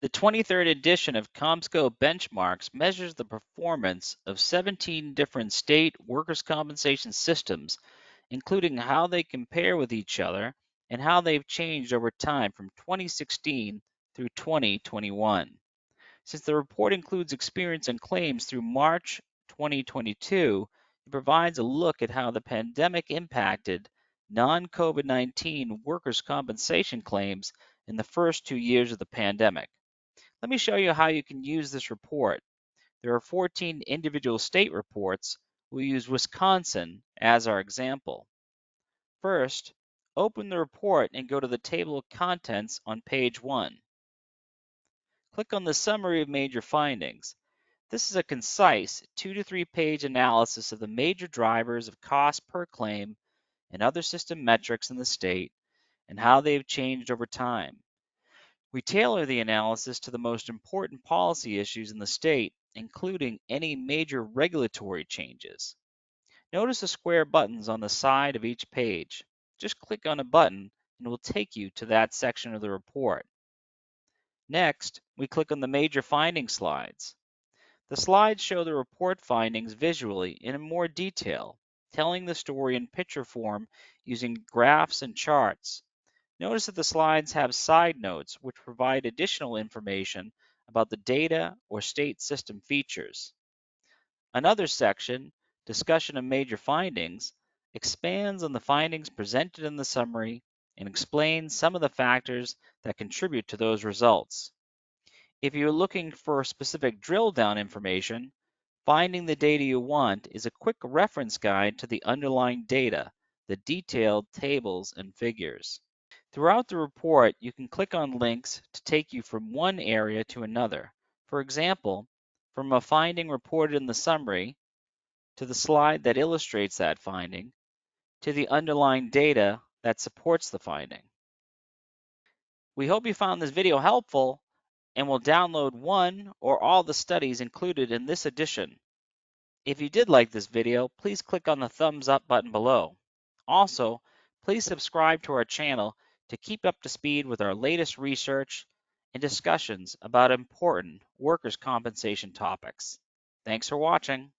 The 23rd edition of CompScope Benchmarks measures the performance of 17 different state workers' compensation systems, including how they compare with each other and how they've changed over time from 2016 through 2021. Since the report includes experience and claims through March 2022, it provides a look at how the pandemic impacted non-COVID 19 workers' compensation claims in the first two years of the pandemic. Let me show you how you can use this report. There are 14 individual state reports. We'll use Wisconsin as our example. First, open the report and go to the table of contents on page 1. Click on the Summary of Major Findings. This is a concise two to three page analysis of the major drivers of cost per claim and other system metrics in the state and how they have changed over time. We tailor the analysis to the most important policy issues in the state, including any major regulatory changes. Notice the square buttons on the side of each page. Just click on a button and it will take you to that section of the report. Next, we click on the major findings slides. The slides show the report findings visually in more detail, telling the story in picture form using graphs and charts. Notice that the slides have side notes which provide additional information about the data or state system features. Another section, Discussion of Major Findings, expands on the findings presented in the summary and explains some of the factors that contribute to those results. If you're looking for specific drill down information, finding the data you want is a quick reference guide to the underlying data, the detailed tables and figures. Throughout the report, you can click on links to take you from one area to another. For example, from a finding reported in the summary to the slide that illustrates that finding to the underlying data that supports the finding. We hope you found this video helpful and will download one or all the studies included in this edition. If you did like this video, please click on the thumbs up button below. Also, please subscribe to our channel to keep up to speed with our latest research and discussions about important workers' compensation topics. Thanks for watching.